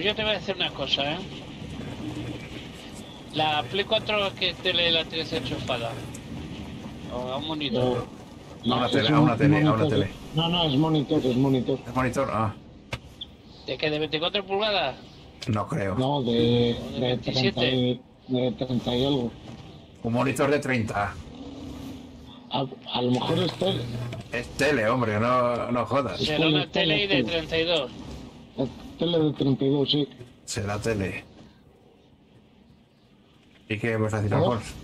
Pues yo te voy a decir una cosa, ¿eh? La Play 4 que tele la tienes enchufada. O a un monitor. No, A una es tele, un a una tele, a una monitor. tele. No, no, es monitor, es monitor. ¿Es monitor? Ah, ¿De qué? ¿De 24 pulgadas? no creo. No, de, de de, 30, y- de 30 y algo. Un monitor de 30. A, a lo mejor es tele, Es tele, hombre, no, no jodas. Será una tele, tele y de tele. 32. es tele de 32, sí. Será tele. ¿Y qué vas a decir, ¿Ah? Alfonso?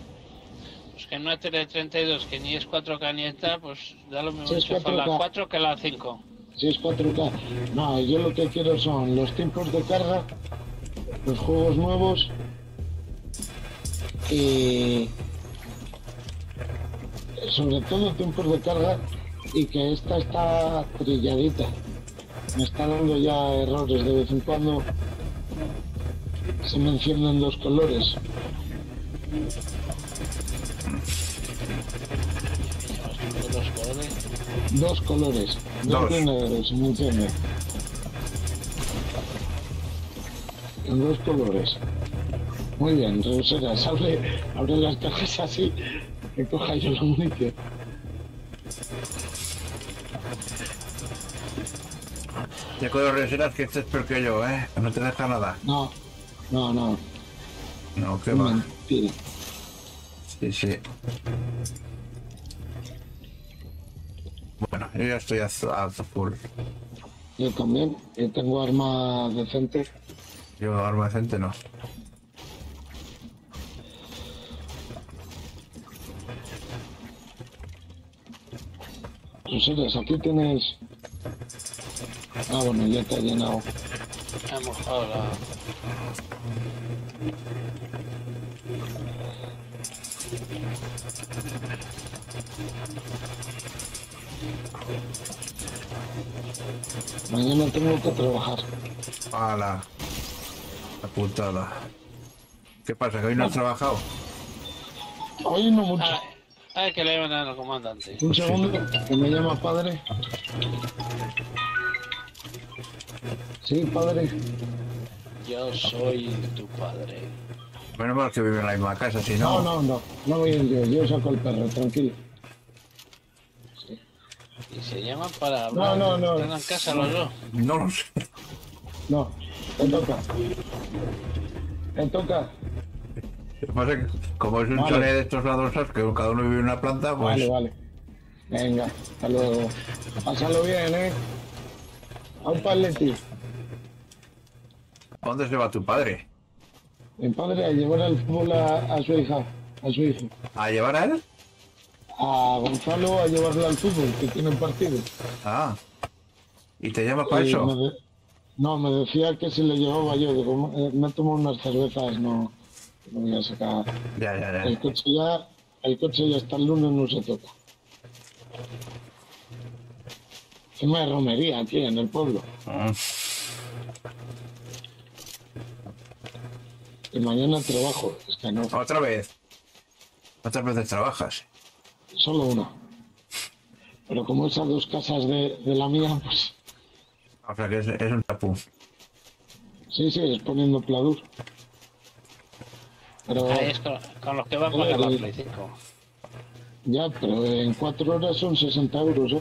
Pues que en una tele de 32 que ni es 4K ni está, pues da lo mismo Sí, es la 4K. 4 que la 5. Si es 4K. No, yo lo que quiero son los tiempos de carga, los juegos nuevos y sobre todo tiempos de carga y que esta está trilladita. Me está dando ya errores de vez en cuando. Se me encienden dos colores. Los colores. Dos colores. Dos. Blanco y negro, se me. En dos colores. Muy bien, reviseras, abre, abre las cajas así, que coja yo la munición. Te acuerdo, reservas que este es peor que yo, ¿eh? No te deja nada. No, no, no, No, qué va. mentira. Sí, sí. Bueno, yo ya estoy a, a full. Yo también, yo tengo arma decente. Yo arma decente no. Reviseras, aquí tienes... Ah, bueno, ya ha llenado. Ha mojado la. Mañana tengo que trabajar. ¡Hala! La putada. ¿Qué pasa? ¿Que hoy no has trabajado? Hoy no mucho. Ah, ah, que le iban a dar al comandante. Un segundo, que me llama padre. Sí, padre. Yo soy tu padre. Menos mal que vive en la misma casa, si No, no... no, no. No voy a ir yo. Yo saco el perro, tranquilo. Y se llaman para hablar. no, no. Tengan casa los dos. No lo sé. No, te toca. Te toca. Lo que pasa es que, como es un Vale. chalet de estos ladrosos, que cada uno vive en una planta, pues... Vale, vale. Venga, hasta luego. Pásalo bien, ¿eh? A un paleti. ¿A dónde se va tu padre? Mi padre a llevar al fútbol a, a su hija, a su hijo. ¿A llevar a él? A Gonzalo a llevarlo al fútbol, que tiene un partido. Ah. ¿Y te llama para eso? me de- No, me decía que si le llevaba yo. Digo, "Eh, me tomo unas cervezas, no, no voy a sacar. Ya, ya, El ya. coche ya, el coche ya hasta el lunes no se toca. Encima de romería aquí en el pueblo. Mm. Mañana trabajo. Es que no, Otra vez. ¿Cuántas veces trabajas? solo una. Pero como esas dos casas de, de la mía, pues O sea que es, es un tapú. sí, sí, es poniendo pladur. Pero Ahí es con, con los que van a pagar la Play 5. ya, pero en cuatro horas son 60 euros. ¿eh?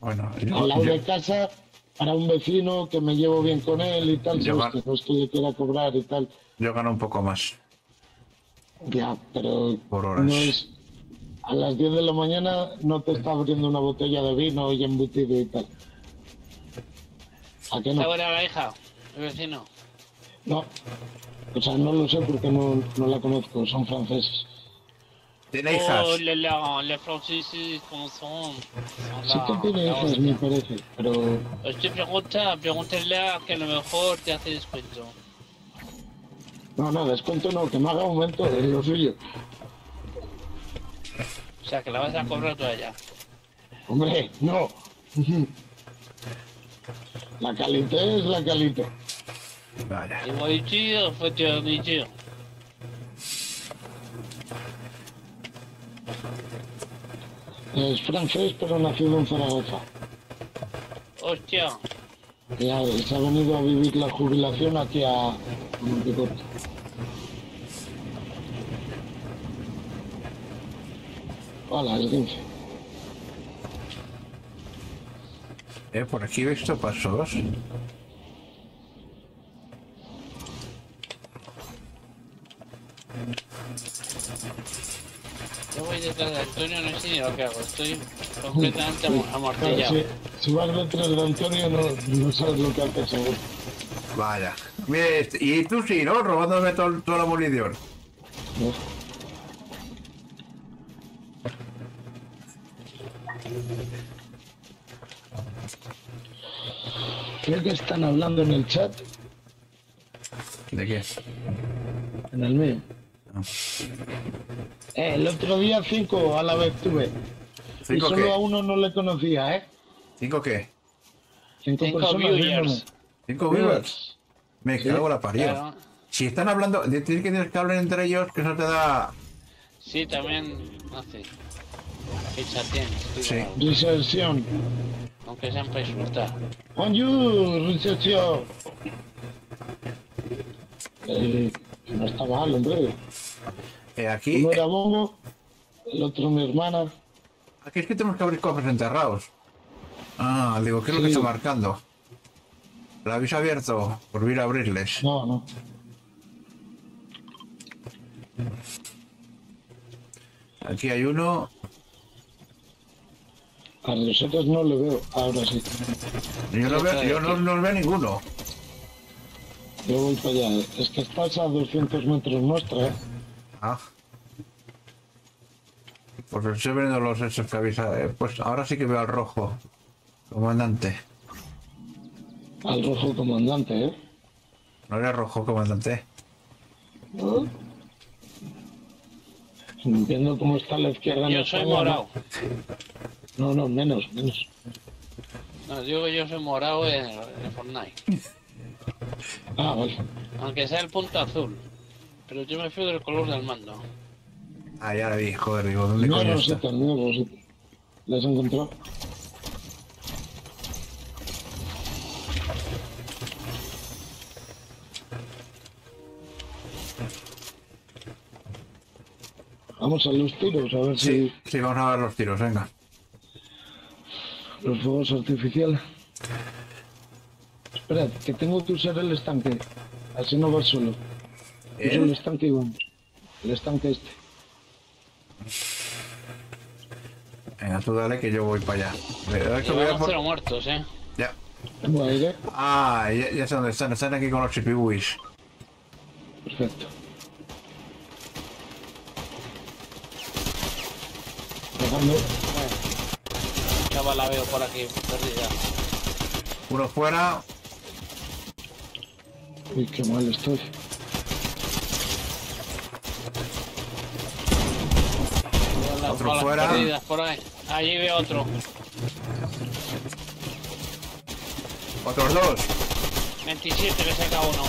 Bueno, Al yo, lado yo- de casa, para un vecino que me llevo bien con él y tal, Yo sabes que no es que yo quiera cobrar y tal. yo gano un poco más. Ya, pero Por horas. no es. A las 10 de la mañana no te está abriendo una botella de vino y embutido y tal. ¿A qué ¿Está no? buena la hija? El vecino. No. O sea, no lo sé porque no, no la conozco, son franceses. Oh, là, les franceses, comment sont Sí que tiene hijas, me parece, pero Estoy pregunta, pregúntale que a lo mejor te hace descuento. no, no, descuento no, que me haga aumento de lo suyo. O sea, que la vas a cobrar tú allá. Hombre, no. La calité es la calité. Vaya. Et voiture, fraternité. Es francés, pero nacido en Zaragoza. Hostia, Y ha- se ha venido a vivir la jubilación aquí a, Montecorto. Hola, es 15. Eh, por aquí he visto pasos. Yo voy detrás de Antonio, no sé ni lo que hago. Estoy completamente Claro, amortillado. si, si vas detrás de Antonio no, no sabes lo que hace seguro. Vaya. Mira, este- y tú sí, ¿no? Robándome todo- toda la munición. ¿no? Creo que están hablando en el chat, ¿De qué? en el mío. El otro día cinco a la vez tuve. Y ¿Cinco solo a uno no le conocía, ¿eh? ¿Cinco qué? Cinco, Cinco personas viewers. viéndome. ¿Cinco viewers? Me Sí, cago en la parió. Claro. Si están hablando, tienes que tienes que hablar entre ellos, que eso te da... Sí, también hace. Ficha tienes, Sí. Diserción. Aunque sean para insultar. Bonjour, recepción. Eh, no está mal, hombre. Eh, aquí, Uno era Bongo, el otro mi hermana. aquí es que tenemos que abrir cofres enterrados. Ah, digo, ¿qué es lo que está marcando? ¿Lo habéis abierto? Por ir a abrirles. No, no. Aquí hay uno. A nosotros no le veo, ahora sí. Yo no veo, yo no, no veo ninguno. Yo voy para allá. Es que estás a 200 metros nuestra, ¿eh? Ah. Pues estoy viendo los hechos que habéis... eh, Pues ahora sí que veo al rojo. Comandante. Al rojo comandante, ¿eh? No era rojo, comandante. ¿No? Viendo cómo está la izquierda Yo soy morado. No, no, menos, menos. No, digo que yo soy morado en, en Fortnite. Ah, vale. Aunque sea el punto azul. Pero yo me fío del color del mando. Ah, ya la vi, joder, digo, ¿dónde No, coño está? No, Rosita. ¿La has encontrado? Vamos a los tiros, a ver Sí, sí, vamos a ver los tiros, venga. si los fuegos artificiales. Espera, que tengo que usar el estanque. Así no vas solo. Usa el ¿Eh? estanque y vamos. El estanque este. Venga, tú dale que yo voy para allá. Que voy a Llevamos por- cero muertos, eh. Ya. Tengo aire. Ah, ya, ya sé dónde están. Están aquí con los chipiwis. Perfecto. Bueno. Chaval, la veo por aquí, perdida. Uno fuera. Uy, qué mal estoy. Las Otro fuera. perdidas por ahí. Allí veo otro. Otros dos. 27 le saca uno.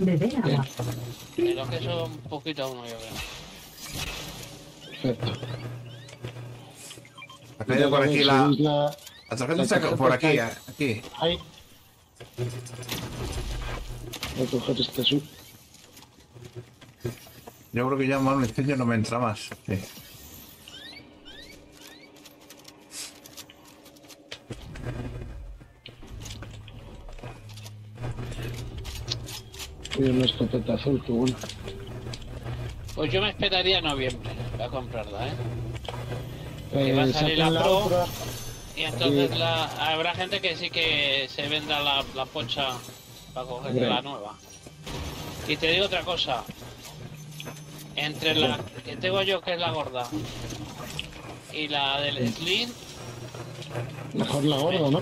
Desde agua. De lo que eso un poquito a uno yo veo. Perfecto. Ha caído por aquí la. La- La tarjeta la está por aquí, aquí. Ahí. Voy a coger este sub. Yo creo que ya más incendio no me entra más. Sí. Y una escopeta azul, qué bueno. Pues yo me esperaría noviembre para comprarla, ¿eh? Eh, va a salir la saquen Pro. otra. Y entonces la, habrá gente que sí que se venda la, la pocha para coger la nueva. Y te digo otra cosa. Entre la que tengo yo, que es la gorda, y la del Slim, Mejor la gorda, ¿no?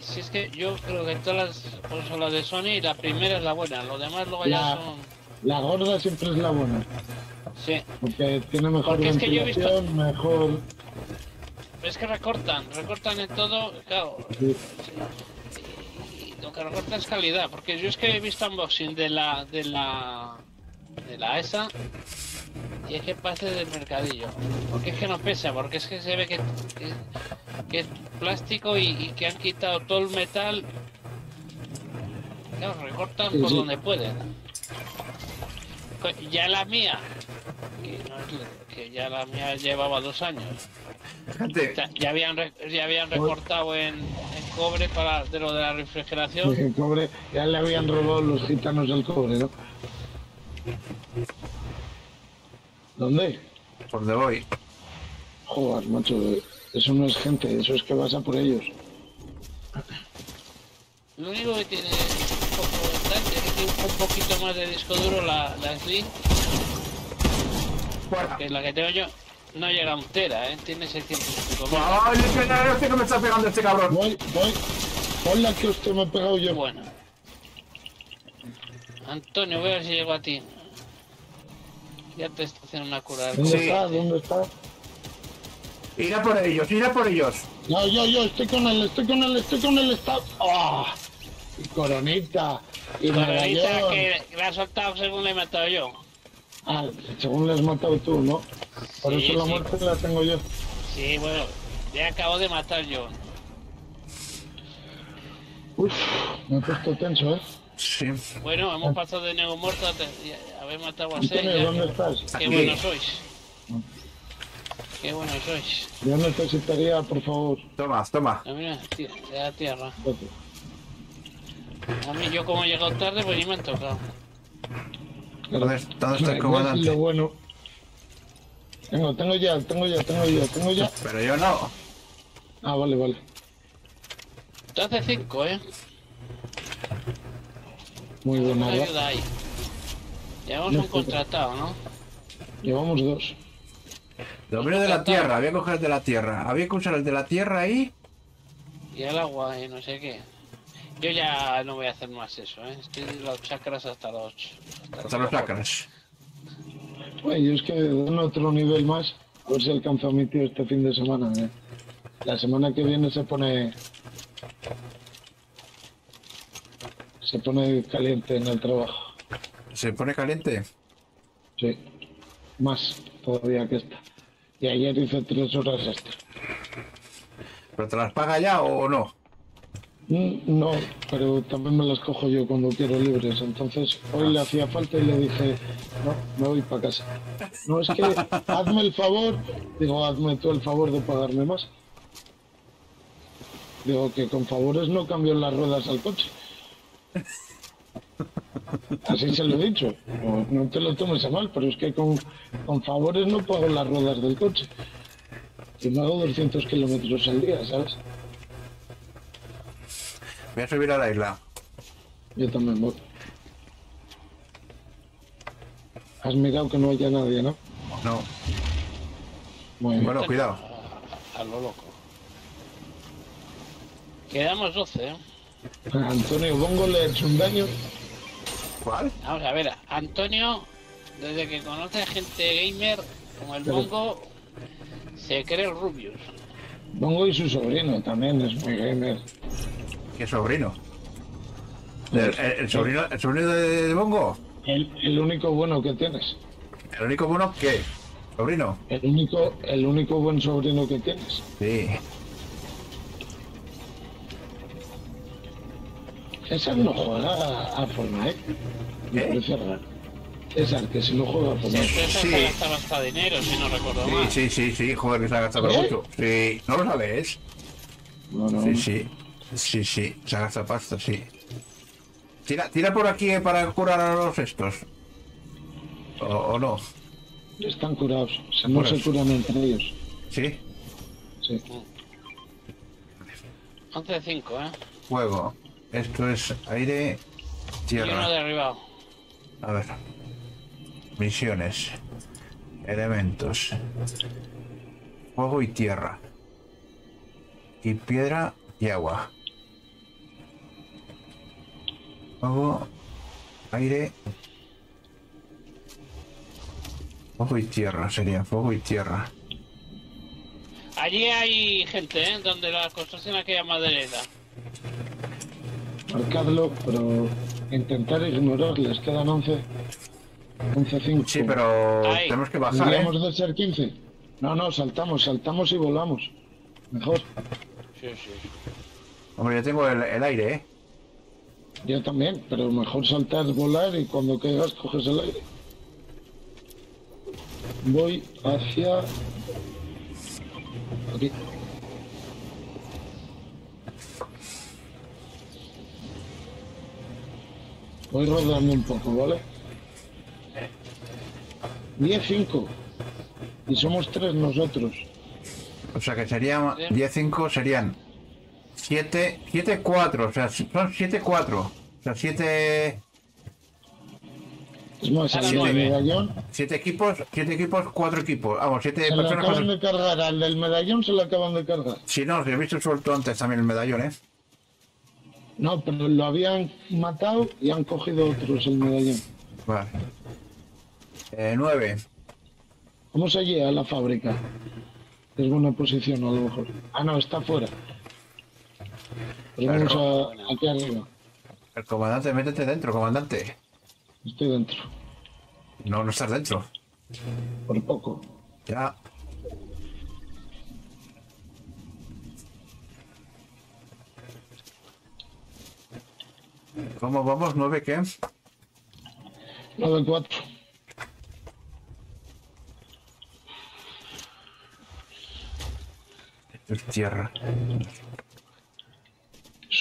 si es que yo creo que todas las consolas de Sony, la primera es la buena, los demás luego ya son... La gorda siempre es la buena. Sí, Porque tiene mejor Porque es que yo he visto- mejor... es que recortan, recortan en todo, claro, sí. y lo que recorta es calidad, porque yo es que he visto unboxing de la de la de la ESA Y es que pase del mercadillo. Porque es que no pesa, porque es que se ve que, que, que es plástico y, y que han quitado todo el metal. Claro, recortan Sí, por sí. donde pueden. Ya la mía, que, no es- que ya la mía llevaba dos años. Ya, habían re- ya habían recortado en, en cobre para de lo de la refrigeración. El cobre, ya le habían robado los gitanos el cobre, ¿no? ¿Dónde? por donde voy. Joder, macho, eso no es gente, eso es que vas a por ellos. Lo único que tiene un poco de que tiene un poquito más de disco duro la, la Slim, Fuera. que la que tengo yo no llega a un tera, ¿eh? tiene 600 y pico megas. ¡Ay, es que no sé que me está pegando este cabrón! Voy, voy. Pon la que usted me ha pegado yo. Bueno. Antonio, voy a ver si llego a ti. Ya te está haciendo una cura. ¿Dónde Sí. está? ¿Dónde está? Irá por ellos, irá por ellos. No, yo, yo, estoy con él, estoy con él, estoy con él, está. ¡Ah! Y coronita, y Coronita medallón. que la ha soltado según le he matado yo. Ah, según le has matado tú, ¿no? Por Sí, eso la sí. muerte la tengo yo. Sí, bueno, le acabo de matar yo. Uf, me he puesto tenso, ¿eh? Sí. Bueno, hemos pasado de Nego muerto a, haber matado a seis. ¿dónde estás? Qué Aquí. bueno sois. Qué bueno sois. Yo necesitaría, por favor, Toma, toma. A mí no, de la tierra. A mí yo como he llegado tarde, pues ni me han tocado. ¿Dónde, dónde está el Lo comandante? bueno. Tengo, tengo ya, tengo ya, tengo ya, tengo ya. Pero yo no. Ah, vale, vale. Tú hace cinco, ¿eh? Muy buena, ayuda ahí. Llevamos No un contratado, ¿no? Llevamos dos. Dominio de la tierra, había que coger el de la tierra. Había que usar el de la tierra ahí. Y el agua y no sé qué. Yo ya no voy a hacer más eso, ¿eh? Estoy en los chakras hasta los... Hasta los chakras. Oye, yo es que dan otro nivel más. A ver si alcanzo a mi tío este fin de semana. ¿eh? La semana que viene se pone. Se pone caliente en el trabajo. ¿Se pone caliente? Sí. Más todavía que esta. Y ayer hice tres horas extra. ¿Pero te las paga ya o no? Mm, No, pero también me las cojo yo cuando quiero libres. Entonces hoy le hacía falta y le dije, no, me voy para casa. No es que hazme el favor, digo, hazme tú el favor de pagarme más. Digo que con favores no cambio las ruedas al coche. Así se lo he dicho. No, te lo tomes a mal, pero es que con, con favores no pago las ruedas del coche. Y me hago 200 kilómetros al día, ¿sabes? Voy a subir a la isla. Yo también voy. Has mirado que no haya nadie, ¿no? No. Bueno, cuidado. A, a lo loco. Quedamos 12, ¿eh? Antonio Bongo le ha hecho un daño. ¿Cuál? Vamos a ver, Antonio, desde que conoce a gente gamer como el Pero- Bongo, se cree el Rubius. Bongo y su sobrino también es muy gamer. ¿Qué sobrino? ¿El, el- el sobrino, el sobrino de, de Bongo? El, el único bueno que tienes. ¿El único bueno qué? ¿Sobrino? El único, el único buen sobrino que tienes. Sí. César no juega a Fortnite. Me ¿Qué? parece raro. César, que si no juega a Fortnite. César Sí. se gastaba hasta dinero, si no recuerdo Sí, mal. sí, sí, sí, joder, que se ha gastado ¿Eh? mucho. Sí, ¿no lo sabes? No, no. Sí, sí. Sí, sí, se ha gastado pasta, sí. Tira, tira por aquí eh, para curar a los estos. O, o no. Están curados. Si no se Curados. curan entre ellos. Sí. Sí. 11-5, ¿eh? Fuego. Esto es aire, Y uno tierra. derribado. A ver. Misiones. Elementos. Fuego y tierra. Y piedra y agua. Fuego, aire. Fuego y tierra sería, fuego y tierra. Allí hay gente, ¿eh? Donde la construcción aquella maderera. Marcadlo, pero intentar ignorarles. Quedan 11. 11.5. Sí, pero Ahí. tenemos que bajar, ¿eh? Deberíamos de ser 15. No, no, saltamos, saltamos y volamos. Mejor. Sí, sí. Hombre, yo tengo el, el aire, ¿eh? Yo también, pero mejor saltar, volar y cuando caigas coges el aire. Voy hacia... Aquí. Voy rodando un poco, ¿vale? 10-5. Y somos tres nosotros. O sea que serían Bien. 10-5 serían 7, 7-4, o sea, son 7-4. O sea, 7, Es más, Ahora al del nueve. medallón... 7 equipos, 7 equipos, 4 equipos. Vamos, 7 Se le personas. acaban con- de cargar, al del medallón se le acaban de cargar. Si no, si he visto suelto antes también el medallón, ¿eh? No, pero lo habían matado y han cogido otros el medallón. Vale. Eh, 9. Vamos allí a la fábrica. Es buena posición a lo mejor. Ah, no, está fuera. Vamos a, aquí arriba. El comandante, métete dentro, comandante. Estoy dentro. No, no estás dentro. Por poco. Ya. ¿Cómo vamos? ¿Nueve qué? 9-4. Esto es tierra.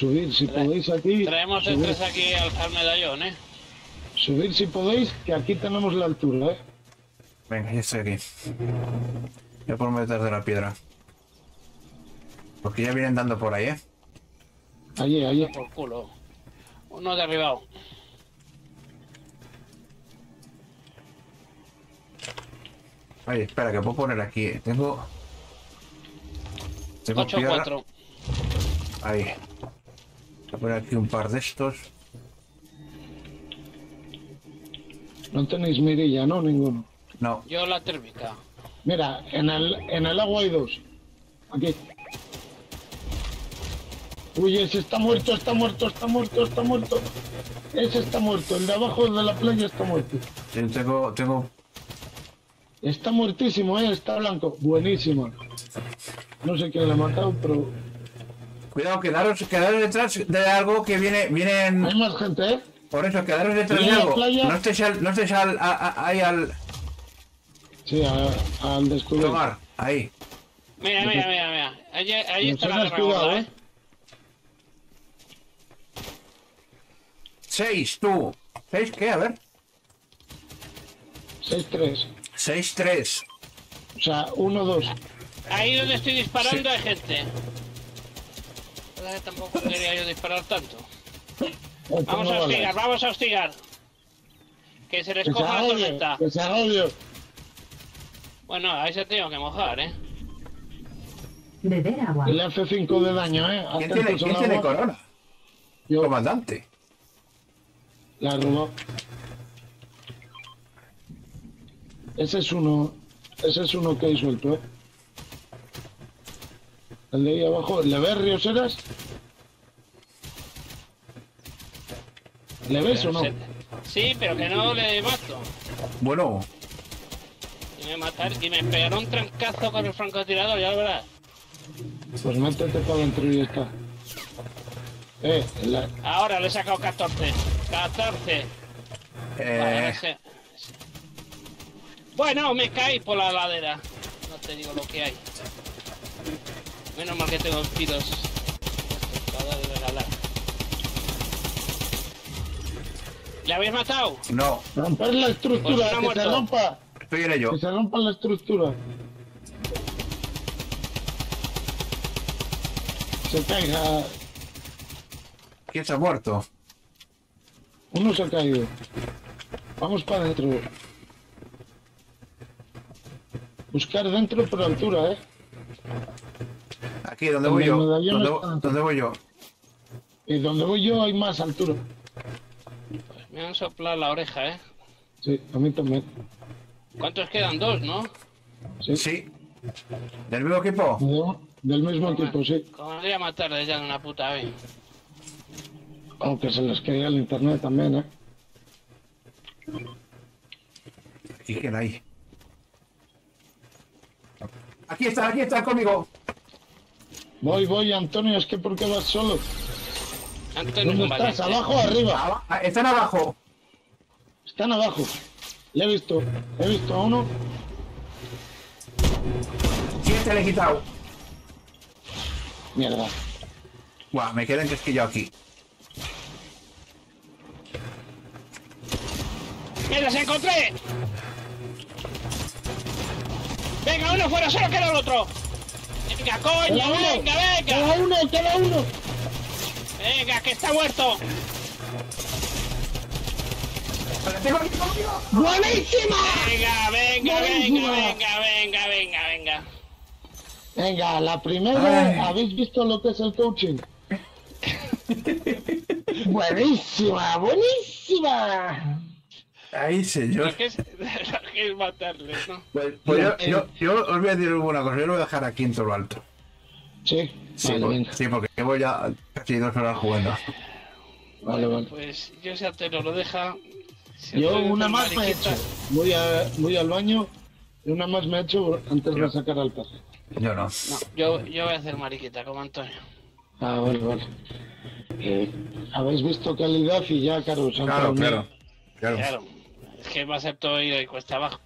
Subir si podéis aquí. Traemos subir, estos aquí al, al medallón, ¿eh? subir si podéis, que aquí tenemos la altura, ¿eh? Venga, ya estoy aquí. Voy a ponerme detrás de la piedra. Porque ya vienen dando por ahí, ¿eh? Allí, allí. Por culo. Uno derribado. Ay, espera, que puedo poner aquí. Tengo... Tengo piedra. 8-4. Ahí. Voy a poner aquí un par de estos. No tenéis mirilla, ¿no? Ninguno. No, Yo la térmica. Mira, en el, en el agua hay dos. Aquí. Uy, ese está muerto, está muerto, está muerto, está muerto. Ese está muerto, el de abajo de la playa está muerto. yo tengo, tengo... Está muertísimo, ¿eh? Está blanco. Buenísimo. No sé quién le ha matado, pero... Cuidado, quedaros, quedaros detrás de algo que viene, vienen... Hay más gente, ¿eh? Por eso, quedaros detrás de algo. No estéis al, no estéis al, a- a- ahí al... Sí, a- al descubrir. Tomar, ahí. Mira, mira, mira, mira. Allí, allí Nos está la gorda, ¿eh? ¿eh? Seis, tú. ¿Seis qué? A ver. 6-3. Seis, tres. O sea, 1-2. Ahí donde estoy disparando Sí. hay gente. Tampoco quería yo disparar tanto. Vamos a hostigar, vamos a hostigar. Que se les Que se coja la tormenta. que se agobie. Bueno, ahí se tengo que mojar, ¿eh? Beber agua. Le hace 5 de daño, ¿eh? ¿Quién tiene, quién tiene corona? Yo Comandante. la robó. Ese es uno. Ese es uno que hay suelto, ¿eh? El de ahí abajo. ¿Le ves, Rioseras? ¿Le ves o no? Se- Sí, pero que no le mato. Bueno, Y me matar y me pegaron un trancazo con el francotirador, ya lo verás. Pues métete para adentro y está. Eh, la- Ahora le he sacado 14. 14. Vale, eh, ese- Bueno, me caí por la ladera. No te digo lo que hay. Menos mal que tengo tiros. ¿Le habéis matado? no, romper la Pues estructura, no ha que se rompa. estoy en ello. Que se rompa la estructura. Se caiga. ¿Quién se ha muerto? Uno se ha caído. Vamos para adentro. Buscar dentro por altura, ¿eh? Aquí, ¿dónde voy yo? ¿Dónde, voy yo? Y donde voy yo hay más altura. Me han soplado la oreja, ¿eh? Sí, a mí también. ¿Cuántos quedan? Dos, ¿no? Sí. Sí. ¿Del mismo equipo? De- del mismo equipo, sí. Como voy a matarles ya de una puta vez. Aunque se les caiga el internet también, ¿eh? Sí que la hay. Aquí está, aquí está conmigo. Voy, voy, Antonio, es que ¿por qué vas solo? Antonio ¿Dónde estás? valiente. ¿Abajo o arriba? Aba- Están abajo. Están abajo. Le he visto, he visto a uno. Siete le he quitado. Mierda. Buah, me quedan yo aquí. ¡Me las encontré! ¡Venga, uno fuera, solo queda el otro! ¡Venga, coño! Queda uno. ¡Venga, venga! Cada uno, cada uno. ¡Venga, que está muerto! ¡Buenísima! ¡Venga, venga, Buenísima. venga, venga, venga, venga, venga! Venga, la primera, Ay. ¿habéis visto lo que es el coaching? buenísima, buenísima. Ay, señor. Es, lo que es matarles, ¿no? Pues, pues yo, yo, yo os voy a decir una cosa. Yo lo voy a dejar aquí en todo lo alto. Sí, Sí, vale, sí, porque llevo ya casi dos horas jugando. Vale, vale. Pues yo si Antonio lo deja... si Yo una más me he hecho. Voy, a, voy al baño y una más me he hecho antes de sacar al perro. Yo no. No, yo, yo voy a hacer mariquita como Antonio. Ah, vale, vale. Eh, Habéis visto calidad y ya, claro, os han Claro, claro. Claro. Claro, es que va a ser todo ir y cuesta abajo.